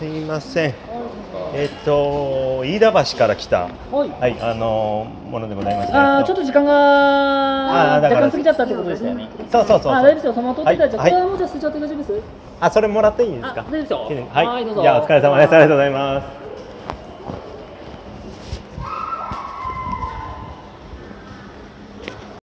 すいません。えっと飯田橋から来たはい。はいあのものでございます。ああちょっと時間があ若干過ぎちゃったってことでしたよね。そうそうそうそうあ、大丈夫ですよ。そのまま取っていただいて、はいもうじゃあ捨てちゃって大丈夫です。あそれもらっていいですか？大丈夫ですよはい。はいどうぞじゃあお疲れ様です。ありがとうございます。